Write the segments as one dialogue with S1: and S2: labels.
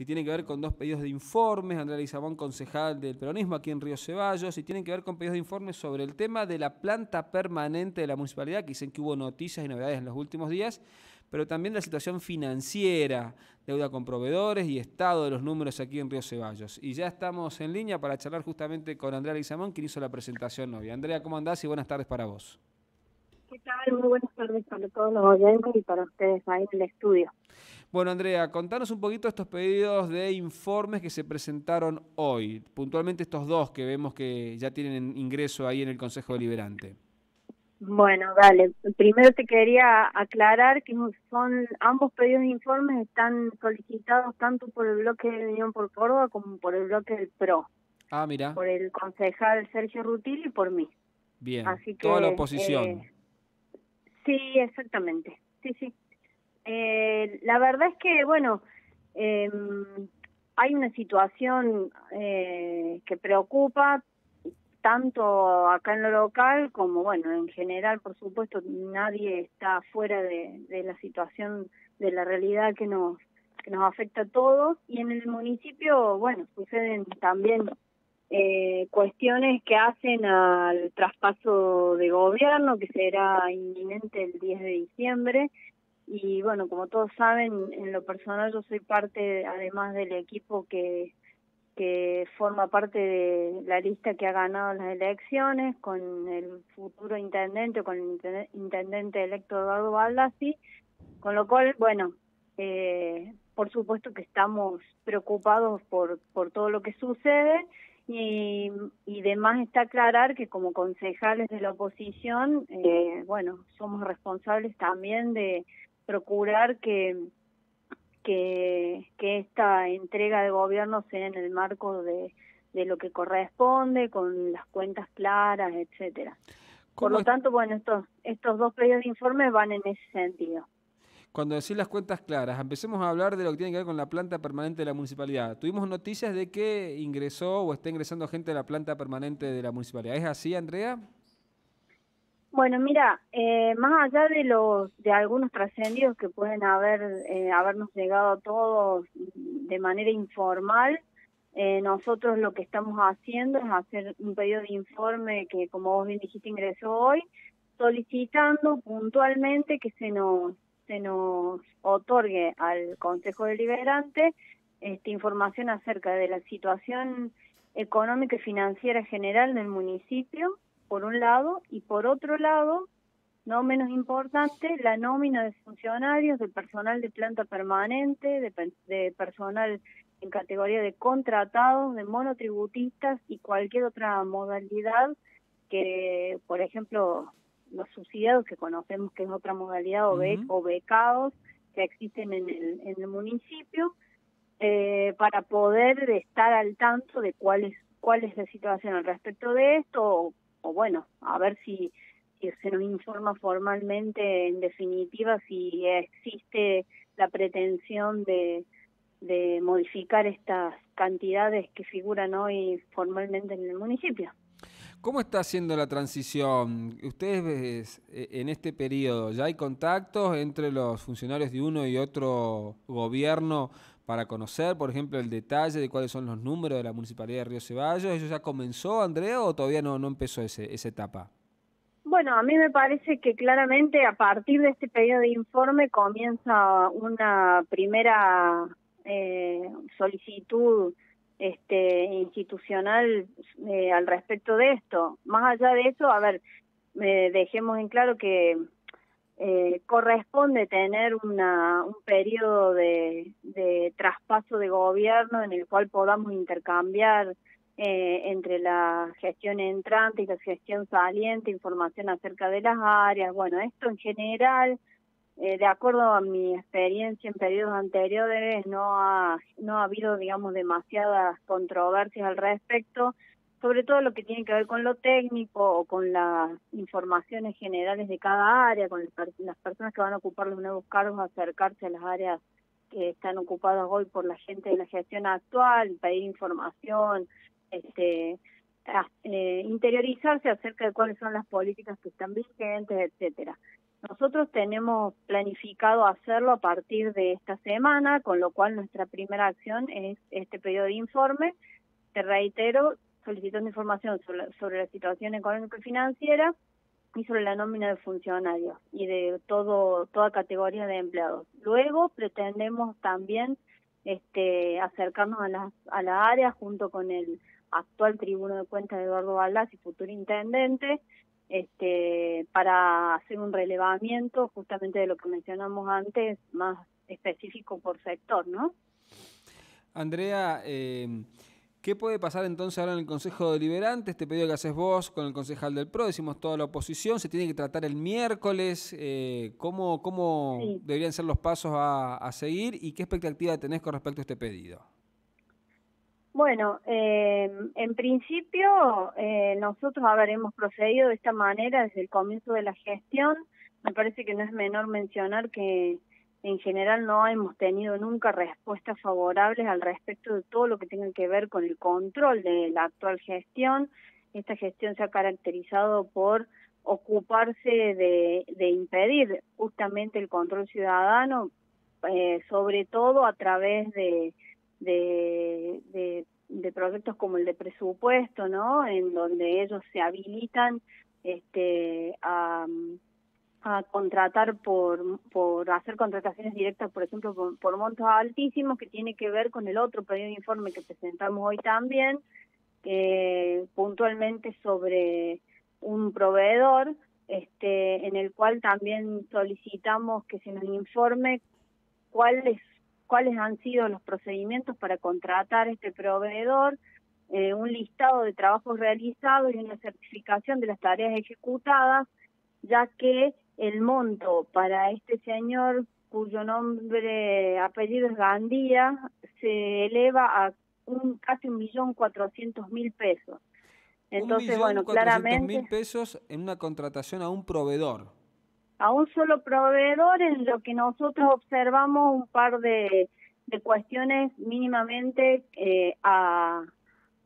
S1: que tiene que ver con dos pedidos de informes, Andrea Lizamón, concejal del peronismo aquí en Río Ceballos, y tienen que ver con pedidos de informes sobre el tema de la planta permanente de la municipalidad, que dicen que hubo noticias y novedades en los últimos días, pero también la situación financiera, deuda con proveedores y estado de los números aquí en Río Ceballos. Y ya estamos en línea para charlar justamente con Andrea Lizamón, quien hizo la presentación hoy. Andrea, ¿cómo andás? Y buenas tardes para vos.
S2: ¿Qué tal? Muy buenas tardes para todos los oyentes y para ustedes ahí en el estudio.
S1: Bueno, Andrea, contanos un poquito estos pedidos de informes que se presentaron hoy, puntualmente estos dos que vemos que ya tienen ingreso ahí en el Consejo Deliberante.
S2: Bueno, dale. Primero te quería aclarar que son ambos pedidos de informes están solicitados tanto por el bloque de Unión por Córdoba como por el bloque del PRO.
S1: Ah, mira.
S2: Por el concejal Sergio Rutil y por mí.
S1: Bien. Así que, Toda la oposición. Eh,
S2: Sí, exactamente. Sí, sí. Eh, la verdad es que, bueno, eh, hay una situación eh, que preocupa tanto acá en lo local como, bueno, en general, por supuesto, nadie está fuera de, de la situación, de la realidad que nos, que nos afecta a todos. Y en el municipio, bueno, suceden también eh, cuestiones que hacen al traspaso de gobierno, que será inminente el 10 de diciembre. Y bueno, como todos saben, en lo personal yo soy parte, además del equipo que, que forma parte de la lista que ha ganado las elecciones, con el futuro intendente, con el intendente electo Eduardo Baldassi, con lo cual, bueno, eh, por supuesto que estamos preocupados por, por todo lo que sucede y, y demás está aclarar que como concejales de la oposición, eh, bueno, somos responsables también de procurar que, que, que esta entrega de gobierno sea en el marco de, de lo que corresponde, con las cuentas claras, etcétera. Por lo tanto, bueno, estos, estos dos pedidos de informe van en ese sentido.
S1: Cuando decís las cuentas claras, empecemos a hablar de lo que tiene que ver con la planta permanente de la municipalidad. Tuvimos noticias de que ingresó o está ingresando gente a la planta permanente de la municipalidad. ¿Es así, Andrea?
S2: Bueno, mira, eh, más allá de los de algunos trascendidos que pueden haber eh, habernos llegado a todos de manera informal, eh, nosotros lo que estamos haciendo es hacer un pedido de informe que, como vos bien dijiste, ingresó hoy, solicitando puntualmente que se nos se nos otorgue al Consejo Deliberante esta información acerca de la situación económica y financiera general del municipio, por un lado, y por otro lado, no menos importante, la nómina de funcionarios, de personal de planta permanente, de, de personal en categoría de contratados, de monotributistas y cualquier otra modalidad que, por ejemplo, los subsidiados que conocemos que es otra modalidad o, o becados que existen en el, en el municipio eh, para poder estar al tanto de cuál es cuál es la situación al respecto de esto o, bueno a ver si, se nos informa formalmente en definitiva si existe la pretensión de de modificar estas cantidades que figuran hoy formalmente en el municipio.
S1: ¿Cómo está haciendo la transición? Ustedes eh, en este periodo, ¿ya hay contactos entre los funcionarios de uno y otro gobierno para conocer, por ejemplo, el detalle de cuáles son los números de la Municipalidad de Río Ceballos? ¿Eso ya comenzó, Andrea, o todavía no, no empezó ese, esa etapa?
S2: Bueno, a mí me parece que claramente a partir de este periodo de informe comienza una primera eh, solicitud este, institucional eh, al respecto de esto. Más allá de eso, a ver, eh, dejemos en claro que eh, corresponde tener una, un periodo de, de traspaso de gobierno en el cual podamos intercambiar eh, entre la gestión entrante y la gestión saliente, información acerca de las áreas. Bueno, esto en general eh, de acuerdo a mi experiencia en periodos anteriores, no ha, no ha habido, digamos, demasiadas controversias al respecto, sobre todo lo que tiene que ver con lo técnico o con las informaciones generales de cada área, con las personas que van a ocupar los nuevos cargos, acercarse a las áreas que están ocupadas hoy por la gente de la gestión actual, pedir información, este, eh, interiorizarse acerca de cuáles son las políticas que están vigentes, etcétera. Nosotros tenemos planificado hacerlo a partir de esta semana, con lo cual nuestra primera acción es este periodo de informe. Te reitero, solicitando información sobre, sobre la situación económica y financiera y sobre la nómina de funcionarios y de todo toda categoría de empleados. Luego pretendemos también este acercarnos a la, a la área junto con el actual tribuno de cuentas Eduardo Baldas y futuro intendente este, para hacer un relevamiento justamente de lo que mencionamos antes, más específico por sector, ¿no?
S1: Andrea, eh, ¿qué puede pasar entonces ahora en el Consejo Deliberante? Este pedido que haces vos con el concejal del PRO, decimos toda la oposición, se tiene que tratar el miércoles, eh, ¿cómo, cómo deberían ser los pasos a, a seguir y qué expectativa tenés con respecto a este pedido?
S2: Bueno, eh, en principio eh, nosotros habremos procedido de esta manera desde el comienzo de la gestión. Me parece que no es menor mencionar que en general no hemos tenido nunca respuestas favorables al respecto de todo lo que tenga que ver con el control de la actual gestión. Esta gestión se ha caracterizado por ocuparse de, de impedir justamente el control ciudadano, eh, sobre todo a través de de, proyectos como el de presupuesto, ¿no? En donde ellos se habilitan este, a, a contratar por, por hacer contrataciones directas, por ejemplo, por, montos altísimos, que tiene que ver con el otro pedido de informe que presentamos hoy también, puntualmente sobre un proveedor, este, en el cual también solicitamos que se nos informe cuáles cuáles han sido los procedimientos para contratar este proveedor, eh, un listado de trabajos realizados y una certificación de las tareas ejecutadas, ya que el monto para este señor cuyo nombre, apellido es Gandía, se eleva a un casi un millón cuatrocientos mil pesos.
S1: Entonces, bueno, claramente... mil pesos en una contratación a un proveedor
S2: a un solo proveedor en lo que nosotros observamos un par de, de cuestiones mínimamente eh, a,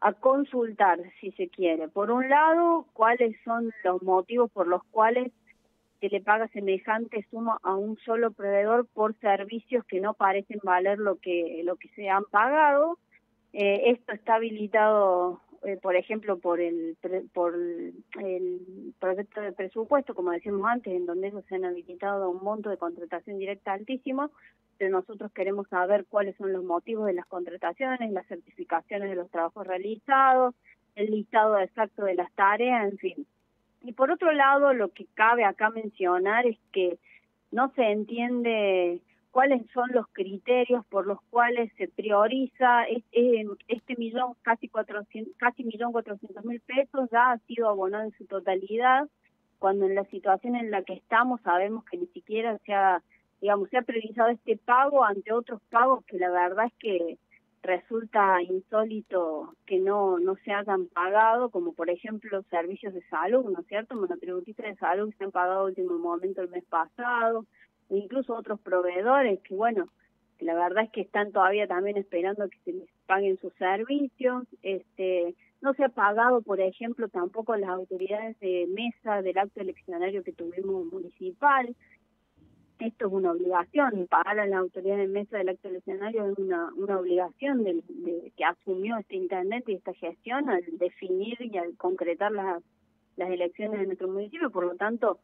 S2: a consultar, si se quiere. Por un lado, cuáles son los motivos por los cuales se le paga semejante suma a un solo proveedor por servicios que no parecen valer lo que lo que se han pagado. Eh, esto está habilitado eh, por ejemplo, por el, por el proyecto de presupuesto, como decimos antes, en donde ellos se han habilitado un monto de contratación directa altísimo, pero nosotros queremos saber cuáles son los motivos de las contrataciones, las certificaciones de los trabajos realizados, el listado exacto de las tareas, en fin. Y por otro lado, lo que cabe acá mencionar es que no se entiende cuáles son los criterios por los cuales se prioriza este, este millón, casi cuatrocientos, casi millón cuatrocientos mil pesos ya ha sido abonado en su totalidad, cuando en la situación en la que estamos sabemos que ni siquiera se ha, digamos, se ha priorizado este pago ante otros pagos que la verdad es que resulta insólito que no no se hayan pagado, como por ejemplo servicios de salud, ¿no es cierto? Monotributistas de salud que se han pagado último momento el mes pasado, incluso otros proveedores que, bueno, la verdad es que están todavía también esperando que se les paguen sus servicios. Este, no se ha pagado, por ejemplo, tampoco las autoridades de mesa del acto eleccionario que tuvimos municipal. Esto es una obligación, pagar a las autoridades de mesa del acto eleccionario es una, una obligación de, de, que asumió este intendente y esta gestión al definir y al concretar las, las elecciones de nuestro municipio. Por lo tanto,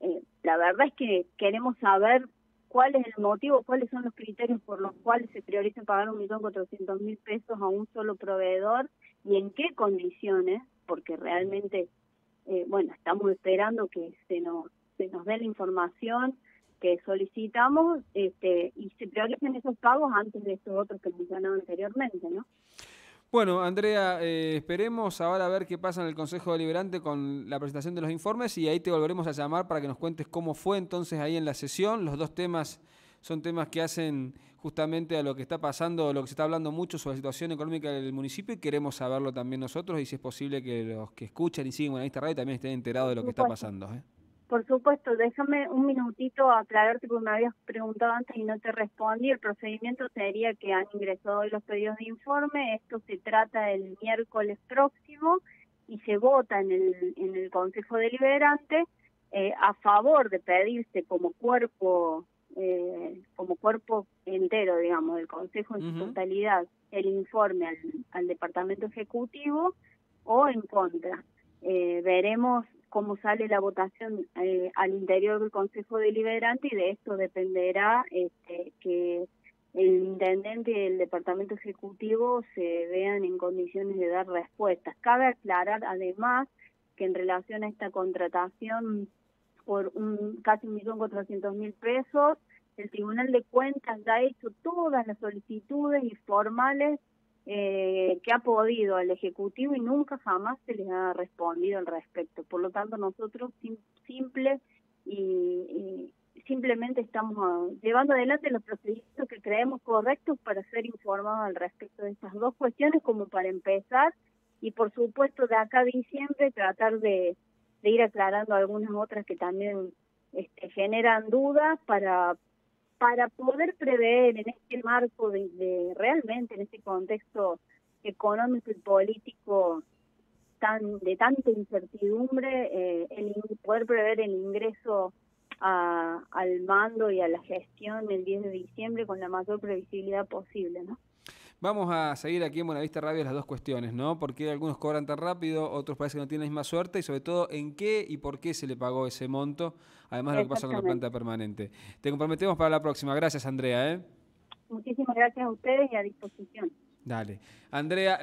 S2: eh, la verdad es que queremos saber cuál es el motivo, cuáles son los criterios por los cuales se prioriza pagar un millón cuatrocientos mil pesos a un solo proveedor y en qué condiciones, porque realmente, eh, bueno, estamos esperando que se nos, se nos dé la información que solicitamos este, y se prioricen esos pagos antes de estos otros que mencionaba anteriormente, ¿no?
S1: Bueno, Andrea, eh, esperemos ahora a ver qué pasa en el Consejo Deliberante con la presentación de los informes y ahí te volveremos a llamar para que nos cuentes cómo fue entonces ahí en la sesión. Los dos temas son temas que hacen justamente a lo que está pasando, lo que se está hablando mucho sobre la situación económica del municipio y queremos saberlo también nosotros y si es posible que los que escuchan y siguen en esta radio también estén enterados de lo que está pasando. ¿eh?
S2: Por supuesto, déjame un minutito aclararte porque me habías preguntado antes y no te respondí. El procedimiento sería que han ingresado hoy los pedidos de informe. Esto se trata el miércoles próximo y se vota en el, en el Consejo Deliberante eh, a favor de pedirse como cuerpo eh, como cuerpo entero, digamos, del Consejo en su totalidad, el informe al, Departamento Ejecutivo o en contra. Eh, veremos cómo sale la votación eh, al interior del Consejo Deliberante y de esto dependerá este, que el intendente y el Departamento Ejecutivo se vean en condiciones de dar respuestas. Cabe aclarar además que en relación a esta contratación por un casi un millón cuatrocientos mil pesos, el Tribunal de Cuentas ya ha hecho todas las solicitudes informales eh, que ha podido al Ejecutivo y nunca jamás se les ha respondido al respecto. Por lo tanto, nosotros simple y, simplemente estamos ah, llevando adelante los procedimientos que creemos correctos para ser informados al respecto de estas dos cuestiones como para empezar y por supuesto de acá a diciembre tratar de de ir aclarando algunas otras que también este, generan dudas para para poder prever en este marco de, realmente en este contexto económico y político tan de tanta incertidumbre eh, el poder prever el ingreso al mando y a la gestión el 10 de diciembre con la mayor previsibilidad posible no
S1: Vamos a seguir aquí en Buenavista Radio las dos cuestiones, ¿no? ¿Por qué algunos cobran tan rápido, otros parece que no tienen la misma suerte? Y sobre todo, ¿en qué y por qué se le pagó ese monto? Además de lo que pasó con la planta permanente. Te comprometemos para la próxima. Gracias, Andrea.
S2: ¿eh? Muchísimas gracias a ustedes y a disposición.
S1: Dale. Andrea,